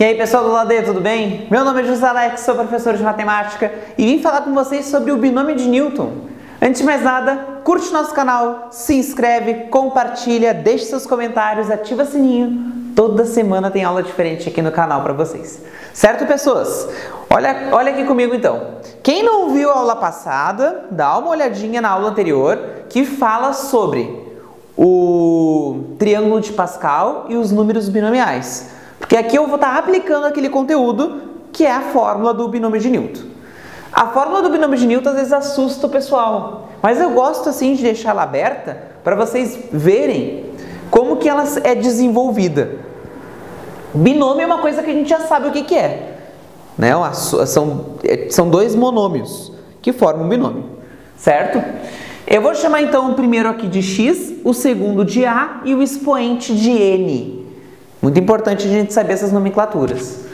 E aí pessoal do Ladeia, tudo bem? Meu nome é José Alex, sou professor de matemática e vim falar com vocês sobre o binômio de Newton. Antes de mais nada, curte nosso canal, se inscreve, compartilha, deixe seus comentários, ativa sininho. Toda semana tem aula diferente aqui no canal para vocês. Certo, pessoas? Olha, olha aqui comigo então. Quem não viu a aula passada, dá uma olhadinha na aula anterior que fala sobre o triângulo de Pascal e os números binomiais. Porque aqui eu vou estar aplicando aquele conteúdo que é a fórmula do binômio de Newton. A fórmula do binômio de Newton às vezes assusta o pessoal, mas eu gosto assim de deixar ela aberta para vocês verem como que ela é desenvolvida. Binômio é uma coisa que a gente já sabe o que, que é. Né? São, é, são dois monômios que formam um binômio, certo? Eu vou chamar então o primeiro aqui de x, o segundo de a e o expoente de n. Muito importante a gente saber essas nomenclaturas.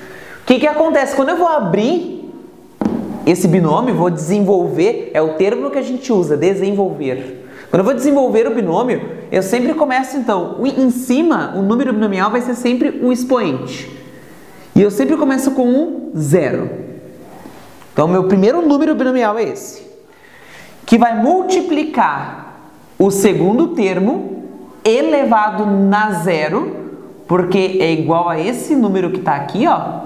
O que, que acontece? Quando eu vou abrir esse binômio, vou desenvolver, é o termo que a gente usa, desenvolver. Quando eu vou desenvolver o binômio, eu sempre começo então, em cima, o número binomial vai ser sempre um expoente. E eu sempre começo com um zero. Então, meu primeiro número binomial é esse, que vai multiplicar o segundo termo elevado na zero porque é igual a esse número que está aqui, ó,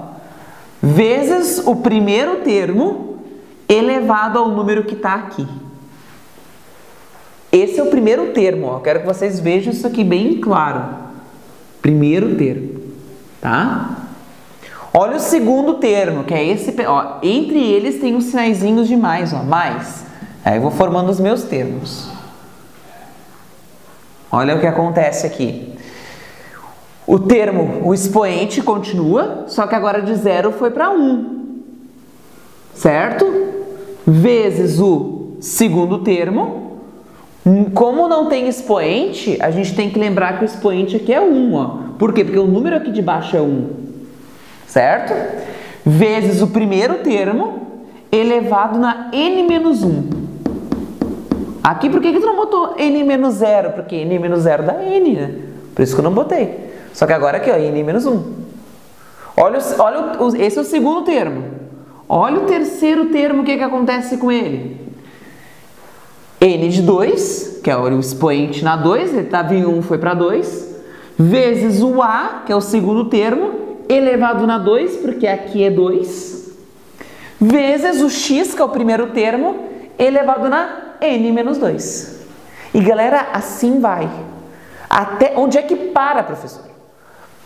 vezes o primeiro termo elevado ao número que está aqui. Esse é o primeiro termo, ó. quero que vocês vejam isso aqui bem claro. Primeiro termo, tá? Olha o segundo termo, que é esse, ó, entre eles tem os sinaizinhos de mais, ó, mais. Aí eu vou formando os meus termos. Olha o que acontece aqui. O termo, o expoente continua, só que agora de zero foi para 1. Um, certo? Vezes o segundo termo. Como não tem expoente, a gente tem que lembrar que o expoente aqui é 1. Um, ó. Por quê? Porque o número aqui de baixo é 1. Um, certo? Vezes o primeiro termo elevado na n menos 1. Aqui, por que, que tu não botou n menos 0? Porque n menos 0 dá n, né? Por isso que eu não botei. Só que agora aqui, ó, n menos 1. Olha, olha o, esse é o segundo termo. Olha o terceiro termo, o que, que acontece com ele? n de 2, que é o expoente na 2, ele estava em 1, foi para 2, vezes o a, que é o segundo termo, elevado na 2, porque aqui é 2, vezes o x, que é o primeiro termo, elevado na n menos 2. E galera, assim vai. Até onde é que para, professor?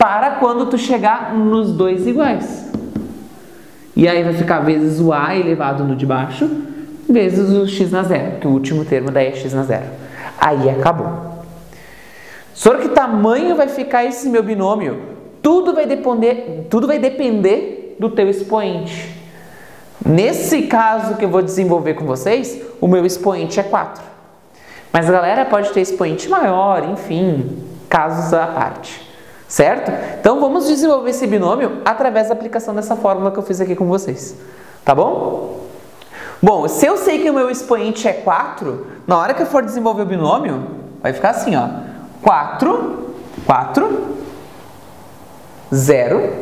Para quando tu chegar nos dois iguais. E aí vai ficar vezes o a elevado no de baixo, vezes o x na zero, que o último termo daí é x na zero. Aí acabou. Sobre que tamanho vai ficar esse meu binômio? Tudo vai depender, tudo vai depender do teu expoente. Nesse caso que eu vou desenvolver com vocês, o meu expoente é 4. Mas galera pode ter expoente maior, enfim, casos à parte certo? Então vamos desenvolver esse binômio através da aplicação dessa fórmula que eu fiz aqui com vocês, tá bom? Bom, se eu sei que o meu expoente é 4, na hora que eu for desenvolver o binômio, vai ficar assim, ó. 4, 4, 0,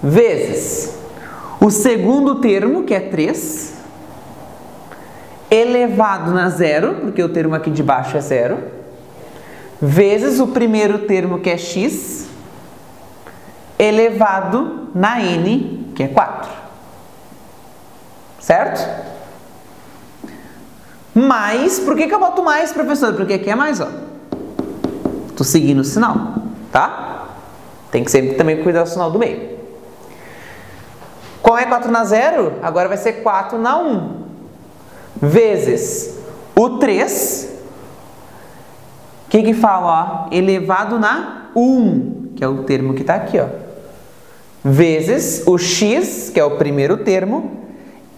vezes o segundo termo, que é 3, elevado na zero, porque o termo aqui de baixo é zero, vezes o primeiro termo que é x, elevado na n, que é 4. Certo? Mais, por que, que eu boto mais, professor? Porque aqui é mais, ó. Tô seguindo o sinal, tá? Tem que sempre também cuidar do sinal do meio. Qual é 4 na 0? Agora vai ser 4 na 1. Vezes o 3 que que fala? Ó? Elevado na 1, que é o termo que está aqui, ó. Vezes o x, que é o primeiro termo,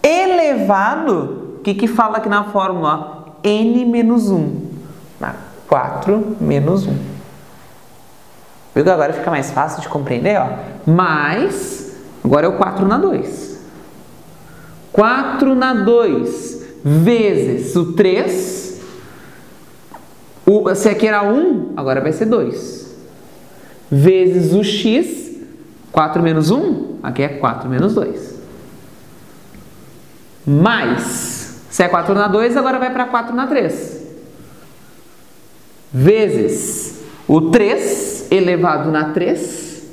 elevado, o que que fala aqui na fórmula? N menos 1. 4 menos 1. Viu que agora fica mais fácil de compreender? Ó? Mais, agora é o 4 na 2. 4 na 2 vezes o 3 o, se aqui era 1, agora vai ser 2. Vezes o x, 4 menos 1, aqui é 4 menos 2. Mais, se é 4 na 2, agora vai para 4 na 3. Vezes o 3 elevado na 3,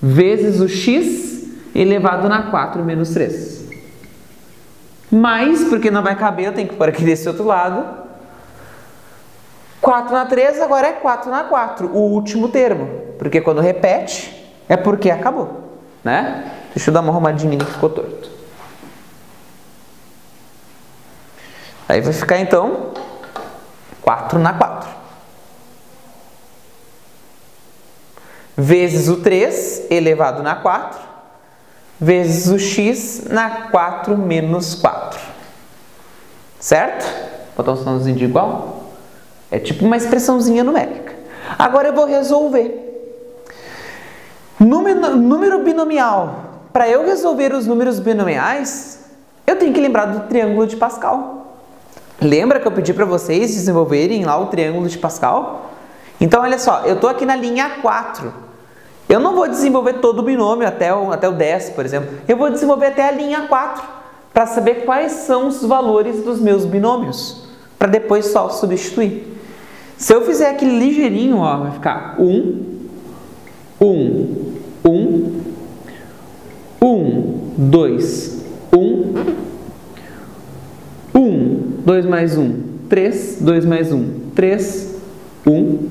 vezes o x elevado na 4 menos 3. Mais, porque não vai caber, eu tenho que pôr aqui desse outro lado. 4 na 3 agora é 4 na 4, o último termo. Porque quando repete, é porque acabou. Né? Deixa eu dar uma arrumadinha que ficou torto. Aí vai ficar então 4 na 4. Vezes o 3 elevado na 4, vezes o x na 4 menos 4. Certo? Botar um sinalzinho de igual. É tipo uma expressãozinha numérica. Agora eu vou resolver. Número, número binomial. Para eu resolver os números binomiais, eu tenho que lembrar do triângulo de Pascal. Lembra que eu pedi para vocês desenvolverem lá o triângulo de Pascal? Então, olha só, eu estou aqui na linha 4. Eu não vou desenvolver todo o binômio até o, até o 10, por exemplo. Eu vou desenvolver até a linha 4 para saber quais são os valores dos meus binômios, para depois só substituir. Se eu fizer aqui ligeirinho, ó, vai ficar 1, 1, 1, 1, 2, 1, 1, 2 mais 1, 3, 2 mais 1, 3, 1,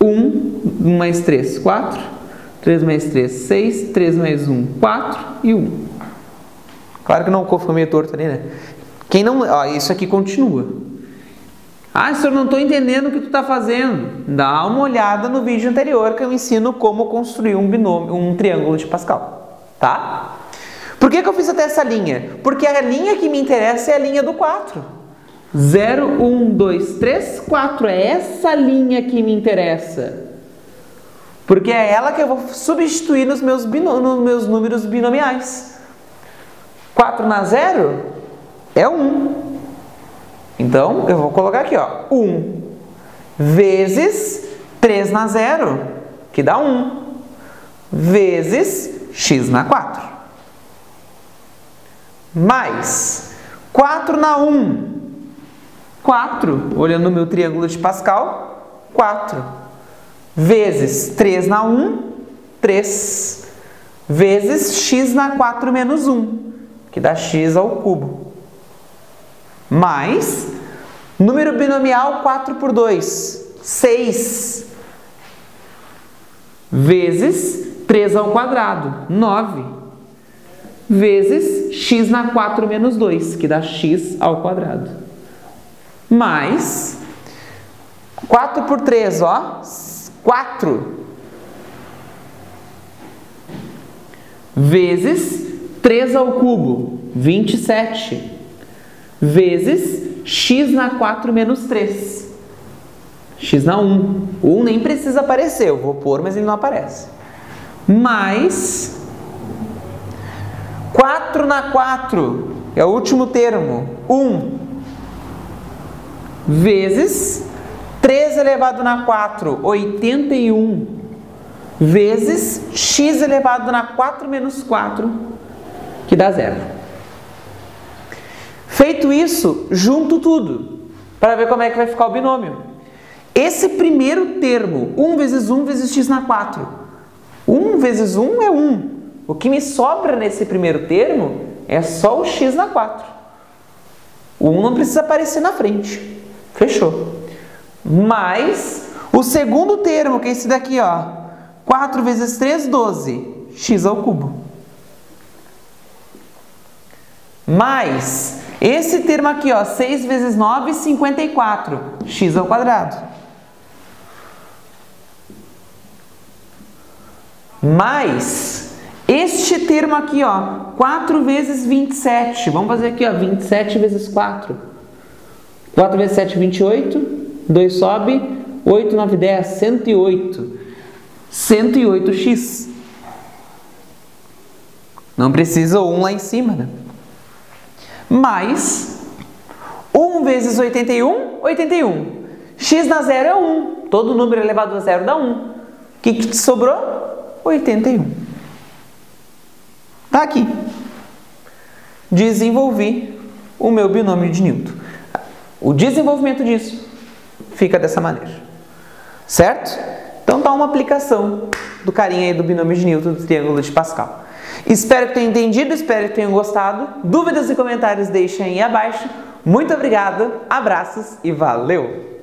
1 mais 3, 4, 3 mais 3, 6, 3 mais 1, 4 e 1. Claro que não ficou meio torto ali, né? Quem não, ó, isso aqui continua. Ah, senhor, não estou entendendo o que tu está fazendo. Dá uma olhada no vídeo anterior que eu ensino como construir um binômio, um triângulo de Pascal, tá? Por que, que eu fiz até essa linha? Porque a linha que me interessa é a linha do 4. 0, 1, 2, 3, 4. É essa linha que me interessa. Porque é ela que eu vou substituir nos meus, nos meus números binomiais. 4 na 0 é 1. Então, eu vou colocar aqui, ó, 1 vezes 3 na 0, que dá 1, vezes x na 4. Mais 4 na 1, 4, olhando no meu triângulo de Pascal, 4, vezes 3 na 1, 3, vezes x na 4 menos 1, que dá x ao cubo mais número binomial 4 por 2, 6, vezes 3 ao quadrado, 9, vezes x na 4 menos 2, que dá x ao quadrado, mais 4 por 3, ó, 4, vezes 3 ao cubo, 27, vezes x na 4 menos 3. x na 1. O 1 nem precisa aparecer, eu vou pôr, mas ele não aparece. Mais 4 na 4, é o último termo, 1, vezes 3 elevado na 4, 81, vezes x elevado na 4 menos 4, que dá zero. Feito isso, junto tudo, para ver como é que vai ficar o binômio. Esse primeiro termo, 1 vezes 1 vezes x na 4. 1 vezes 1 é 1. O que me sobra nesse primeiro termo é só o x na 4. O 1 não precisa aparecer na frente. Fechou. Mais o segundo termo, que é esse daqui, ó. 4 vezes 3, 12. x ao cubo. Mais esse termo aqui, ó, 6 vezes 9, 54, x ao quadrado. Mais este termo aqui, ó, 4 vezes 27. Vamos fazer aqui, ó, 27 vezes 4. 4 vezes 7, 28. 2 sobe, 8, 9, 10, 108. 108x. Não precisa o 1 lá em cima, né? Mais 1 vezes 81, 81. x na zero é 1. Todo número elevado a zero dá 1. O que, que te sobrou? 81. Tá aqui. Desenvolvi o meu binômio de Newton. O desenvolvimento disso fica dessa maneira. Certo? Então tá uma aplicação do carinha aí do binômio de Newton do triângulo de Pascal. Espero que tenham entendido, espero que tenham gostado. Dúvidas e comentários deixem aí abaixo. Muito obrigado, abraços e valeu!